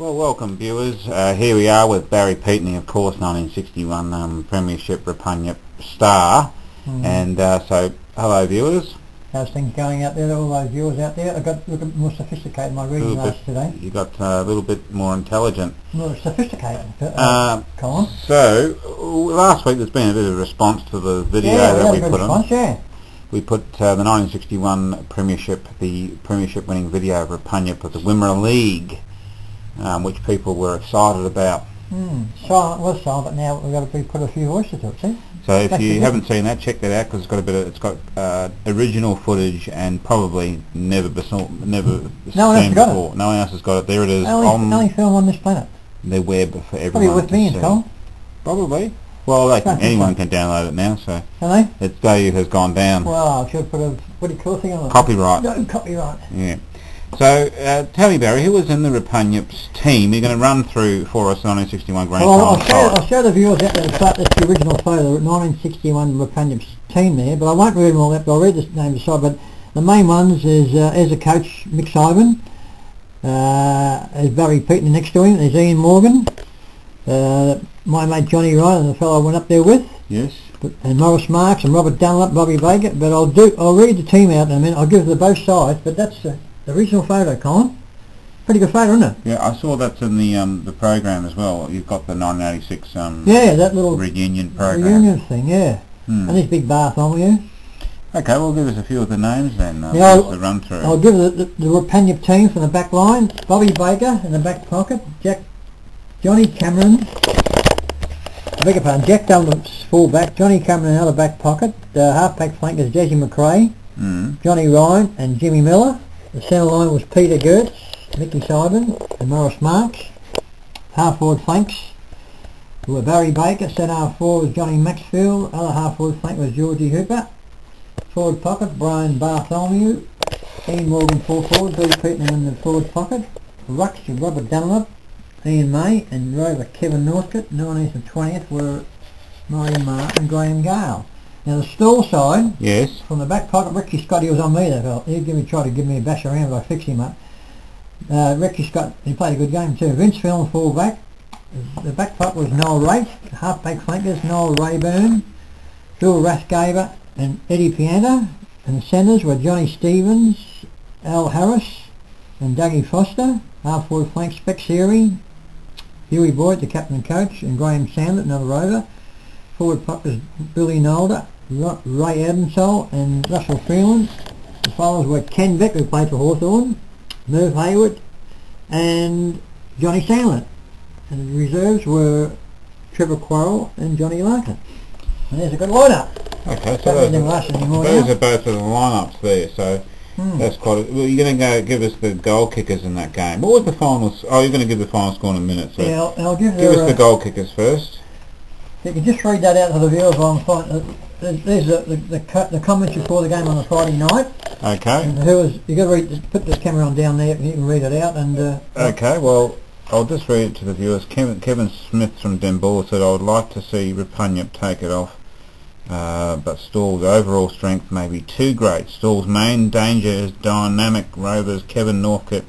Well, welcome viewers. Uh, here we are with Barry Peatling, of course, 1961 um, Premiership Rupanyup star. Mm. And uh, so, hello viewers. How's things going out there, all those viewers out there? I got a little bit more sophisticated in my reading last today. you got uh, a little bit more intelligent. More sophisticated. Uh, Um, Colin. so, uh, last week there's been a bit of a response to the video yeah, that we put response, on. yeah. We put uh, the 1961 Premiership, the Premiership winning video of Rupanyup of the Wimmera League, um, which people were excited about. Mm. Silent was silent, but now we've got to be put a few voices to it, see? So if That's you haven't seen that, check that out because it's got a bit of it's got uh, original footage and probably never bes- never No seen has got it. before. No one else has got it. There it is Only, on only film on this planet. the web for everyone. Probably with me and. Colin, Probably. Well, they can, anyone can download it now. So are they? its value has gone down. Well, I should put a, what do you call thing on it? Copyright. No, copyright. Yeah. So uh, tell me, Barry, who was in the Rupanyup's team? You're going to run through for us the 1961 Grand Well, I'll show. I'll show the viewers there the start, that's the original photo, the 1961 Rupanyup's team there, but I won't read them all out, but I'll read the names aside, but the main ones is, uh, as a coach, Mick Simon, uh, there's Barry Peatling next to him, there's Ian Morgan, uh, my mate Johnny Ryan, the fellow I went up there with, Yes. and Morris Marks and Robert Dunlop, Robbie Baker, but I'll do, I'll read the team out in a minute, I'll give the both sides, but that's the, the original photo, Colin. Pretty good photo, isn't it? Yeah, I saw that's in the um, the program as well. You've got the 1986 um, Yeah, that little reunion program. reunion thing, yeah. Hmm. And this big bath on you. Okay, well, give us a few of the names then. Uh, Yeah, I'll- the run through. I'll give the, the, the team from the back line. Bobby Baker in the back pocket. Jack, Johnny Cameron. I beg your pardon. Jack Dunlop's full back. Johnny Cameron in the other back pocket. The half back flank is Jesse McRae, Mm. Johnny Ryan and Jimmy Miller. The centre line was Peter Gertz, Mickey Simon and Morris Marks. Half forward flanks were Barry Baker. Centre half forward was Johnny Maxfield. Other half forward flank was Georgie Hooper. Forward pocket, Brian Bartholomew. Ian Morgan full forward, Billy Peatman in the forward pocket. Rucks, Robert Dunlop, Ian May and rover Kevin Northcote. 19th and 20th were Murray Mark and Graham Gale. Now the Stawell side, Yes. from the back pocket, Ricky Scott, he was on me that fella. He'd give me, try to give me a bash around, I fixed him up. Uh, Ricky Scott, he played a good game too. Vince Film, full back. The back pocket was Noel Wraith. halfback flankers, Noel Rayburn, Bill Rathgaber and Eddie Pianta. And the centres were Johnny Stevens, Al Harris and Dougie Foster. Half forward flank, Spec Seary, Huey Boyd, the captain and coach, and Graham Sandlett, another rover. Forward pockets Billy Nolder, Ray Adamsole and Russell Freeland. The followers were Ken Beck, who played for Hawthorn, Merv Hayward, and Johnny Sandlett. And the reserves were Trevor Quarrell and Johnny Larkin. And there's a good lineup. Okay, so those, anymore those are both of the lineups there. So Hmm. that's quite. A, well, you're going to go give us the goal kickers in that game. What was the final? Oh, you're going to give the final score in a minute. So Yeah, I'll, I'll give, give the, us the uh, goal kickers first. You can just read that out to the viewers while I'm fine. Uh, there's there's the, the, the, the comments before the game on the Friday night. Okay. And who was, you got to read, put the camera on down there and you can read it out. And uh, Okay, well, I'll just read it to the viewers. Kevin, Kevin Smith from Denball said, I would like to see Rupanyup take it off, uh, but Stawell's overall strength may be too great. Stawell's main danger is dynamic rovers Kevin Northcote,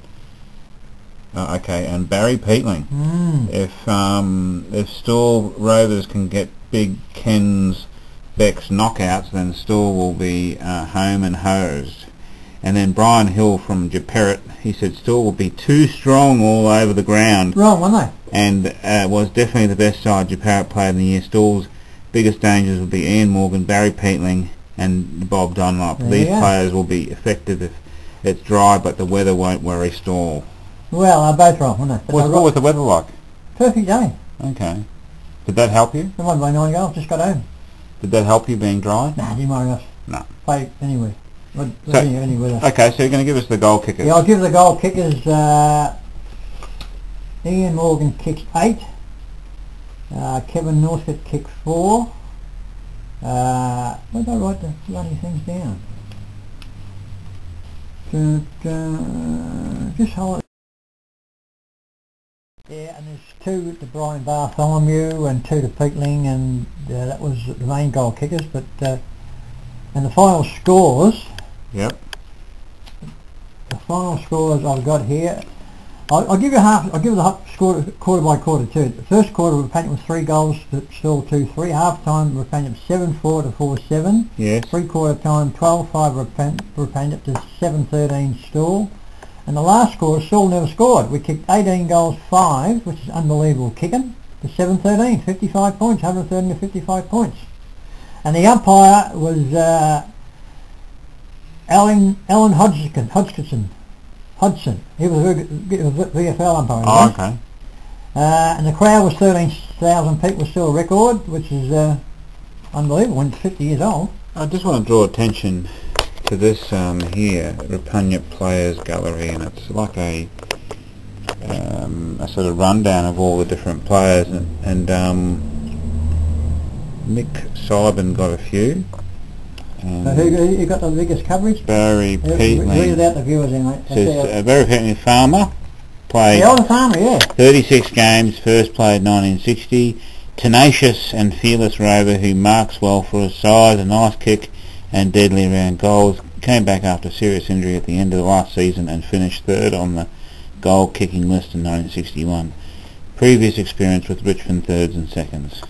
uh, okay, and Barry Peatling. mm, If um, if Stawell rovers can get big Ken's Beck's knockouts, then Stawell will be uh, home and hosed. And then Brian Hill from Jeparit, he said Stawell will be too strong all over the ground wrong, weren't they? and uh, was definitely the best side Jeparit played in the year. Stawell's biggest dangers would be Ian Morgan, Barry Peatling and Bob Dunlop. There These players will be effective if it's dry, but the weather won't worry Stawell. Well, they're both wrong, weren't they? But What, was the weather like? Perfect day. Okay. Did that help you? They won by nine goals, just got home. Did that help you being dry? Nah, didn't worry us. No. Play anyway. What, So- any, any weather. Okay, so you're going to give us the goal kickers. Yeah, I'll give the goal kickers, uh, Ian Morgan kicked eight. Uh, Kevin Northcote kicked four. Uh, where did I write the bloody things down? Just hold it. Yeah, and there's two to Brian Bartholomew and two to Peatling, and uh, that was the main goal kickers. But uh, and the final scores, Yep. the final scores I've got here I'll, I'll give you half. I'll give you the score quarter by quarter too. The first quarter, Rupanyup was three goals to still two three. Half time, Rupanyup seven four to four seven. Yes. Three quarter time, 12-5 Rupanyup to seven thirteen Stawell. And the last quarter, Stawell never scored. We kicked 18 goals, five, which is unbelievable kicking, to 7-13, 55 points, 130 to 55 points. And the umpire was uh, Alan Alan Hodgson. Hodgson. Hudson. He was a VFL umpire. Oh, yes. okay. Uh, and the crowd was 13,000 people, still a record, which is uh, unbelievable when it's 50 years old. I just want to draw attention to this um, here, Rupanyup Players Gallery, and it's like a um, a sort of rundown of all the different players, and, and um, Mick Simon got a few. Um, So who, who got the biggest coverage? Barry Uh, Read it out the viewers anyway. That's Says, uh, Barry Peatling Farmer played the old farmer, yeah. 36 games, first played 1960. Tenacious and fearless rover who marks well for his size, a nice kick and deadly around goals. Came back after serious injury at the end of the last season and finished third on the goal kicking list in 1961. Previous experience with Richmond thirds and seconds.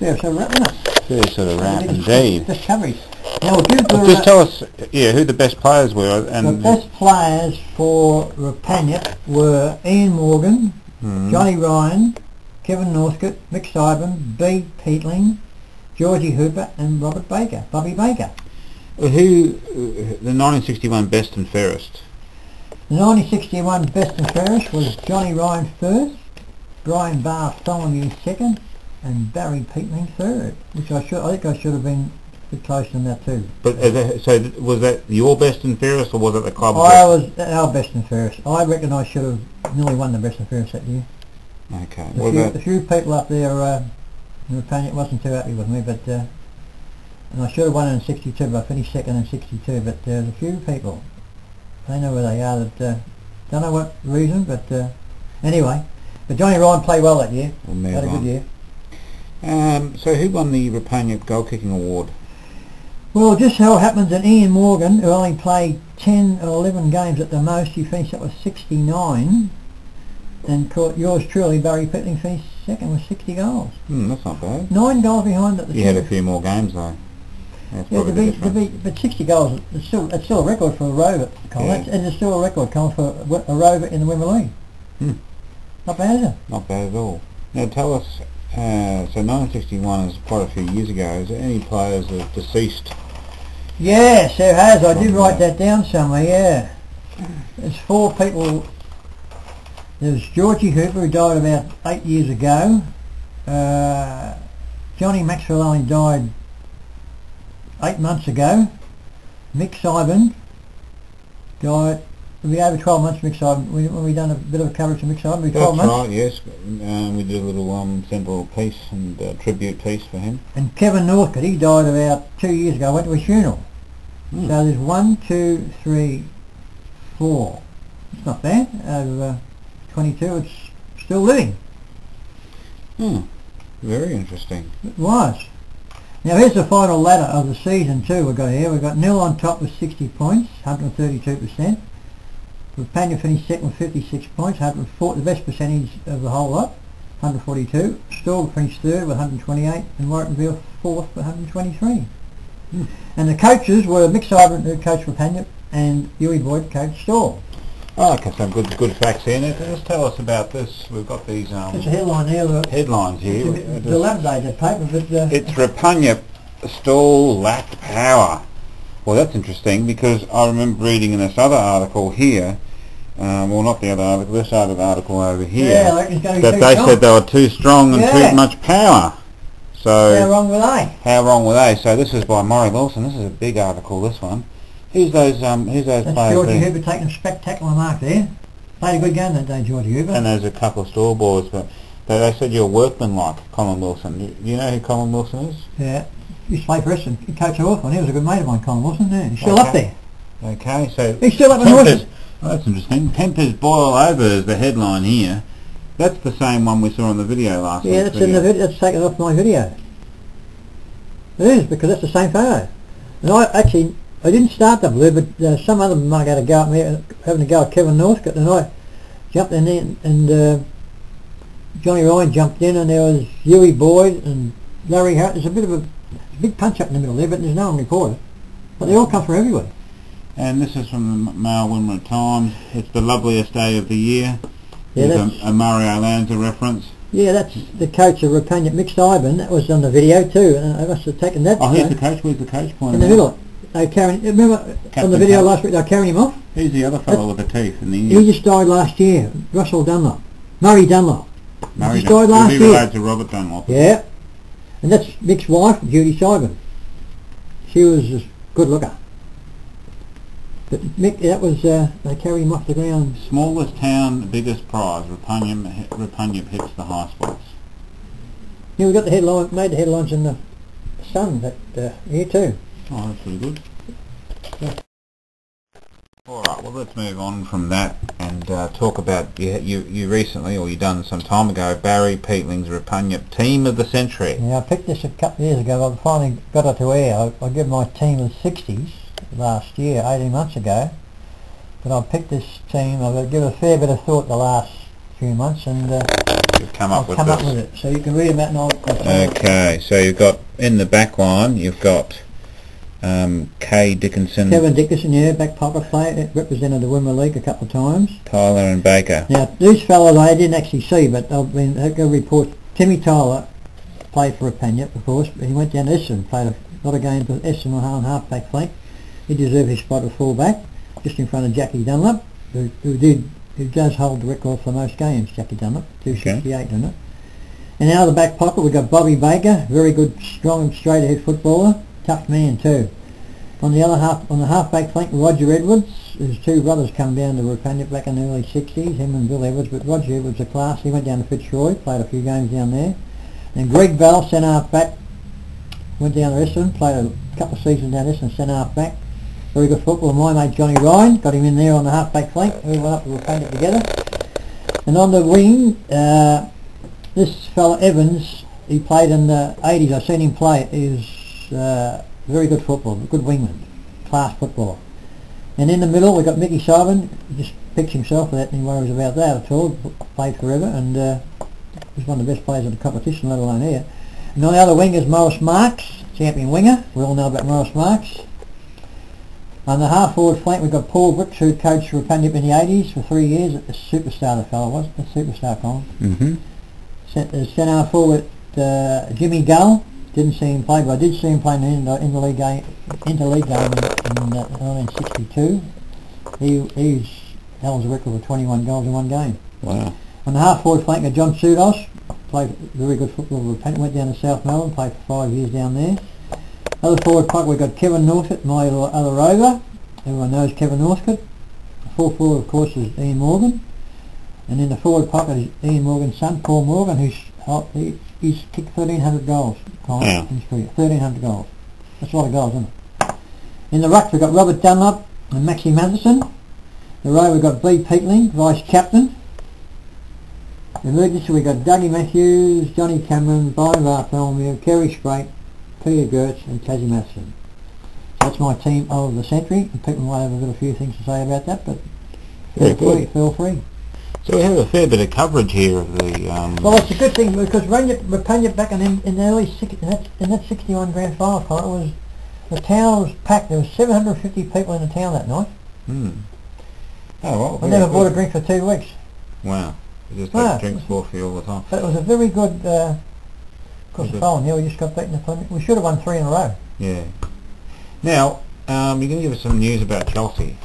Yeah, so wrap up. Sort of rap indeed. coverage. Now Well, just tell us, yeah, who the best players were And the best players for Rupanyup were Ian Morgan, Hmm. Johnny Ryan, Kevin Northcote, Mick Sybin, B. Peatling, Georgie Hooper and Robert Baker, Bobby Baker. Who uh, the 1961 best and fairest. The 1961 best and fairest was Johnny Ryan first, Brian Bartholomew second, and Barry Peatling third, which I should I think I should have been a bit closer than that too. But uh, that- so was that your best and fairest, or was it the club? I best? was our best and fairest. I reckon I should have nearly won the best and fairest that year. Okay. A What few, about a few people up there uh, in the Panic wasn't too happy with me, but uh, and I should have won in '62, but I finished second in '62. But uh, there's a few people, they know where they are. That uh, don't know what reason, but uh, anyway. But Johnny Ryan played well that year. We'll Had a good year. Um, so who won the Rupanyup goal kicking award? Well, just so it happens that Ian Morgan, who only played 10 or 11 games at the most, he finished up with 69. And caught yours truly, Barry Peatling, finished second with 60 goals. Hmm, that's not bad. Nine goals behind at the You had a few more games though. That's Yeah, to the be, to be, but 60 goals, it's still, it's still a record for a rover, Colin. Yeah. It's, it's still a record, Colin, for a, a rover in the Wimmera League. Hmm. Not bad, is it? Not bad at all. Now tell us, uh, so 1961 is quite a few years ago. Is there any players that are deceased? Yes, there has. I did write that. that down somewhere, yeah. There's four people. There's Georgie Hooper, who died about eight years ago. Uh, Johnny Maxwell only died eight months ago. Mick Sybin died, it'll be over 12 months, Mick Sybin. We, when we done a bit of a coverage of Mick Sybin, it'll 12 That's months. right, yes. Um, we did a little um, simple piece and uh, tribute piece for him. And Kevin Northcote, he died about two years ago. I went to his funeral. Hmm. So there's one, two, three, four. It's not bad. Over uh, 22, it's still living. Hmm. Very interesting. It was. Now here's the final ladder of the season too we've got here. We've got Nhill on top with 60 points, 132%. Rupanyup finished second with 56 points, 104, the best percentage of the whole lot, 142. Stawell finished third with 128 and Warringtonville fourth with 123. Hmm. And the coaches were Mick Sybert who coached Rupanyup and Huey Boyd coached Stawell. Oh, okay, some good good facts here. Now, just tell us about this. We've got these um, There's a headline here, the, headlines here. The just- dilapidated paper, but uh, It's Rupanyup Stawell lacked power. Well, that's interesting because I remember reading in this other article here, um, well, not the other article, this other article over here, yeah, like it's going to be that they strong. said they were too strong and Yeah. too much power. So, How wrong were they? how wrong were they? So this is by Murray Wilson. This is a big article. This one. Who's those? Um, who's those That's players? Georgie there? Hooper taking a spectacular mark there. Played a good game that day, Georgie Hooper. And there's a couple of Stawell boys, but they, they said you're workmanlike, Colin Wilson. Do you know who Colin Wilson is? yeah. Used to play for us and he coached Hawthorn. He was a good mate of mine, Colin Wilson. Yeah. He's still up there. Okay, so He's still up in horses. oh, that's interesting. Tempers boil over is the headline here. That's the same one we saw in the video last Yeah, week's that's in the video. That's taken off my video. It is because that's the same photo. And I actually, I didn't start the blue, but uh, some other mug had a go at me, uh, having a go at Kevin Northcote, and I jumped in there and uh, Johnny Ryan jumped in and there was Huey Boyd and Larry Hart. There's a bit of a big punch up in the middle there, but there's no one reported. But they all come from everywhere. And this is from the Mail Wimmera Times. It's the loveliest day of the year. Yeah, that's, a, a Mario Lanza reference. yeah, that's the coach of Rupanyup, Mick Ivan. That was on the video too. And I must have taken that Oh, here's the coach. Where's the coach? Point in the middle. They carrying. Remember on the video last week? They were carrying him off. Who's the other fellow with the teeth in the He ear? just died last year. Russell Dunlop, Murray Dunlop. Murray just died Dunlop. last he year. related to Robert Dunlop? Yeah, and that's Mick's wife, Judy Simon. She was a good looker. But Mick, that was uh, they carried him off the ground. Smallest town, biggest prize. Rupanyup, Rupanyup hits the high spots. Yeah, we got the headline, made the headlines in the Sun that uh, year too. Oh, that's pretty good. Yeah. All right. Well, let's move on from that and uh, talk about you, you. You recently, or you done some time ago, Barry Peatling's Rupanyup team of the century. Yeah, I picked this a couple of years ago. I finally got it to air. I, I gave my team the 60s last year, 18 months ago. But I picked this team. I've given a fair bit of thought the last few months, and uh, You've come up I've with come this. up with it. So you can read about it. And I'll, I'll tell you. Okay, so you've got in the back line, you've got um, Kay Dickinson, Kevin Dickinson, yeah, back pocket player, represented the Wimmera League a couple of times. Tyler and Baker. Now, these fellas I didn't actually see, but I've been I got reports. Timmy Tyler played for Rupanyup, of course, but he went down to Essendon, played a lot of games with Essendon on half back flank. He deserved his spot at full back, just in front of Jackie Dunlop, who, who did who does hold the record for most games, Jackie Dunlop, 268, doesn't it? And out of the back pocket we've got Bobby Baker, very good, strong, straight ahead footballer, tough man too. On the other half, on the half back flank, Roger Edwards. His two brothers come down to Rupanyup back in the early 60s, him and Bill Edwards, but Roger Edwards a class. He went down to Fitzroy, played a few games down there. And Greg Bell, centre half back, went down to Essendon, played a couple of seasons down Essendon, centre half back. Very good footballer. My mate Johnny Ryan got him in there on the half back flank. We went up to Rupanyup together. And on the wing, uh, this fella Evans, he played in the 80s. I've seen him play. He's uh, very good footballer, good wingman, class footballer. And in the middle, we've got Mickey Simon. He just picks himself without any worries about that at all. Played forever and uh, he's one of the best players in the competition, let alone here. And on the other wing is Morris Marks, champion winger. We all know about Morris Marks. On the half forward flank we've got Paul Brooks who coached for Rupanyup in the 80s for three years. A superstar the fellow was, a superstar Colin. Mm-hmm. Cent- Centre forward uh, Jimmy Gull. Didn't see him play, but I did see him play in the interleague game, interleague game in, in uh, 1962. He he's held a record of 21 goals in one game. Wow. On the half forward flank, of John Sudos played very good football. with Went down to South Melbourne, played for five years down there. Other forward pack, we've got Kevin Northcote, my other rover. Everyone knows Kevin Northcote. The full forward, of course, is Ian Morgan. And in the forward pocket is Ian Morgan's son, Paul Morgan, who's he, he's kicked 1,300 goals Colin, Wow. in his career. 1,300 goals. That's a lot of goals, isn't it? In the ruck, we've got Robert Dunlop and Maxie Matheson. The row, we've got B. Peatling, vice captain. The emergency, we've got Dougie Matthews, Johnny Cameron, Brian Bartholomew, Kerry Sprate, Peter Gertz and Tassie Matheson. So That's my team of the century. And people might have a little few things to say about that, but feel free, feel free. So we have a fair bit of coverage here of the. Um, Well, it's a good thing because Rupanyup back in, in the early six, in that, in that 61 grand final, it was the town was packed. There was 750 people in the town that night. hmm. Oh well. I never bought a drink for two weeks. Wow. You just Ah. have drinks for you all the time. But it was a very good. Uh, of course, the following year we just got beaten. the Premier- We should have won three in a row. Yeah. Now, um, you're going to give us some news about Chelsea.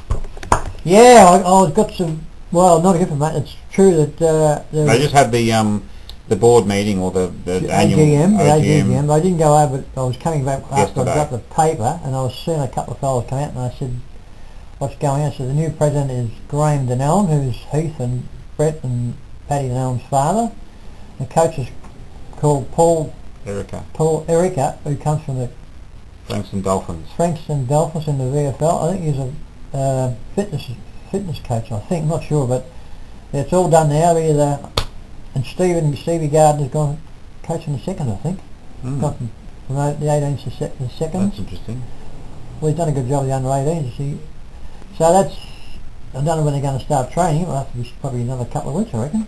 Yeah, I, I got some. Well, not a good mate. It's true that uh, there They just had the um, the board meeting or the, the, the annual AGM, the AGM. but I didn't go over. it. I was coming back after Yesterday. I got the paper, and I was seeing a couple of fellows come out, and I said, "What's going on?" So the new president is Graham Donnellan, who's Heath and Brett and Paddy Donnellan's father. The coach is called Paul Erica, Paul Erica, who comes from the Frankston Dolphins. Frankston Dolphins in the VFL. I think he's a uh, fitness fitness coach. I think, not sure, but it's all done now. Either and Stephen Stevie Gardner's gone coaching the second, I think. Mm. Gone promoted the 18s to se- the second. That's interesting. Well, he's done a good job with the under 18s. See. So that's I don't know when they're going to start training. It'll have to be probably another couple of weeks, I reckon.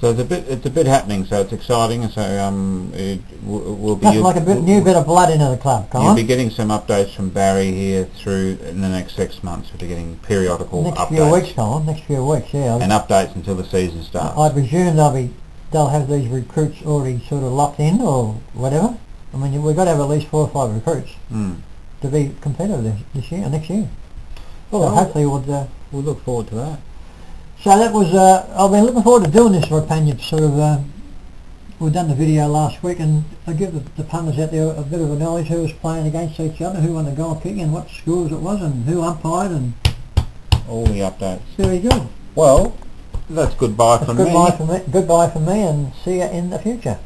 So it's a bit it's a bit happening. So it's exciting. So um, it w- will be Nothing like a bit, new bit of blood into the club. Come You'll on. be getting some updates from Barry here through in the next six months. We'll be getting periodical Next updates few weeks, come on. Next few weeks, yeah. and updates until the season starts. I presume they'll be they'll have these recruits already sort of locked in or whatever. I mean, we've got to have at least four or five recruits Hmm. to be competitive this, this year, next year. Well, Well- hopefully we'll, uh, We'll look forward to that. So that was, uh, I've been looking forward to doing this for a Panyip sort of, uh, we've done the video last week and I give the, the punters out there a bit of a knowledge who was playing against each other, who won the goal kick and what scores it was and who umpired and All the updates. very good. Well, that's goodbye from me. Goodbye from me, goodbye from me and see you in the future.